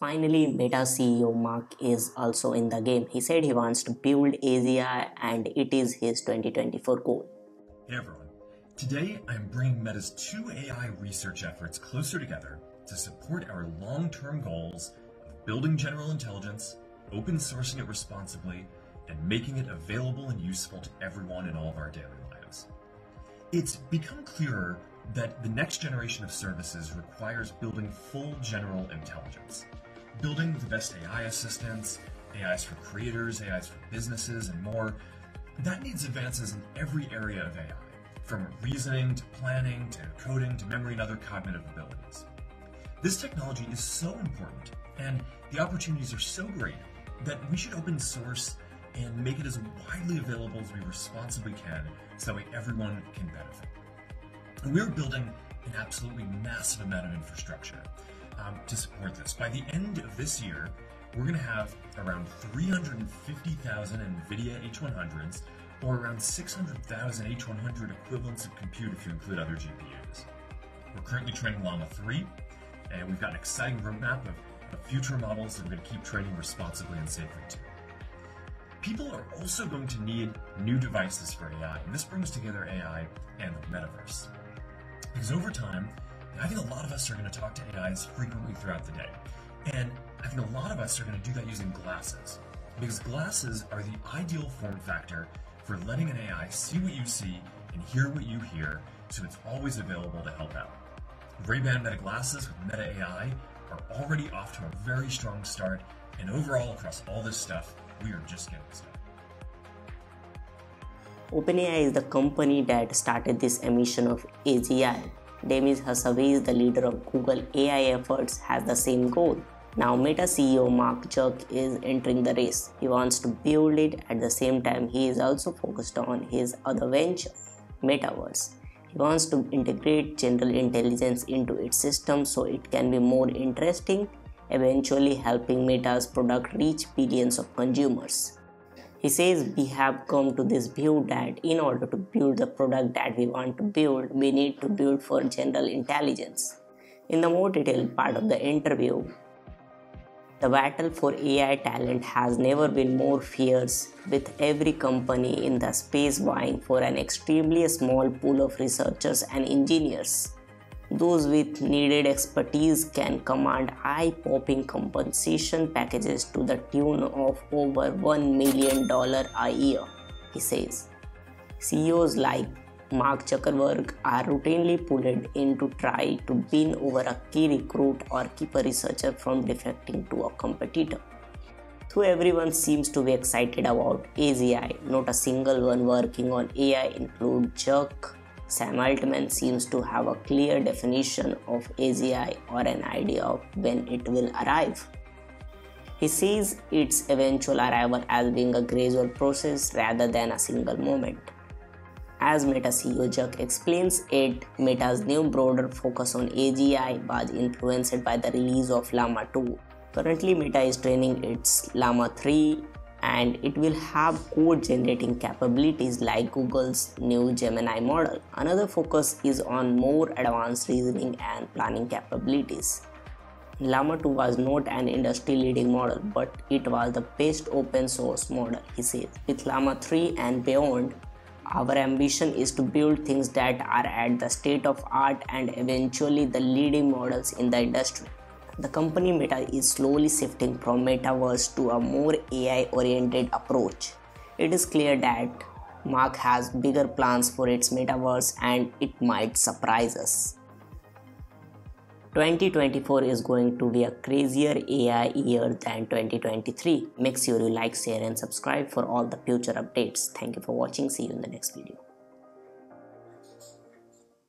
Finally, Meta CEO Mark is also in the game. He said he wants to build AGI and it is his 2024 goal. Hey everyone. Today I'm bringing Meta's two AI research efforts closer together to support our long-term goals of building general intelligence, open sourcing it responsibly, and making it available and useful to everyone in all of our daily lives. It's become clearer that the next generation of services requires building full general intelligence building the best AI assistants, AIs for creators, AIs for businesses, and more, that needs advances in every area of AI, from reasoning to planning to coding to memory and other cognitive abilities. This technology is so important, and the opportunities are so great that we should open source and make it as widely available as we responsibly can so that way everyone can benefit. And we're building an absolutely massive amount of infrastructure um, to support this. By the end of this year, we're going to have around 350,000 NVIDIA H100s, or around 600,000 H100 equivalents of compute if you include other GPUs. We're currently training Llama 3, and we've got an exciting roadmap of, of future models that we're going to keep training responsibly and safely too. People are also going to need new devices for AI, and this brings together AI and the metaverse. Because over time, I think a lot of us are going to talk to AIs frequently throughout the day. And I think a lot of us are going to do that using glasses. Because glasses are the ideal form factor for letting an AI see what you see and hear what you hear, so it's always available to help out. Ray-Ban Meta glasses with Meta AI are already off to a very strong start, and overall across all this stuff, we are just getting started. OpenAI is the company that started this emission of AGI Demis Hassabis, the leader of Google AI efforts, has the same goal. Now, Meta CEO Mark Zuck is entering the race. He wants to build it at the same time, he is also focused on his other venture, Metaverse. He wants to integrate general intelligence into its system so it can be more interesting, eventually helping Meta's product reach billions of consumers. He says we have come to this view that in order to build the product that we want to build, we need to build for general intelligence. In the more detailed part of the interview, the battle for AI talent has never been more fierce, with every company in the space vying for an extremely small pool of researchers and engineers. Those with needed expertise can command eye popping compensation packages to the tune of over $1 million a year, he says. CEOs like Mark Zuckerberg are routinely pulled in to try to win over a key recruit or keep a researcher from defecting to a competitor. Though everyone seems to be excited about AGI, not a single one working on AI include Zuck, Sam Altman seems to have a clear definition of AGI or an idea of when it will arrive. He sees its eventual arrival as being a gradual process rather than a single moment. As Meta CEO Zuck explains it, Meta's new broader focus on AGI was influenced by the release of Llama 2. Currently, Meta is training its Llama 3 and it will have code generating capabilities like Google's new Gemini model. Another focus is on more advanced reasoning and planning capabilities. Llama 2 was not an industry leading model, but it was the best open source model, he says. With Llama 3 and beyond, our ambition is to build things that are at the state of art and eventually the leading models in the industry the company Meta is slowly shifting from metaverse to a more AI oriented approach. It is clear that Mark has bigger plans for its metaverse and it might surprise us. 2024 is going to be a crazier AI year than 2023. Make sure you like, share, and subscribe for all the future updates. Thank you for watching. See you in the next video.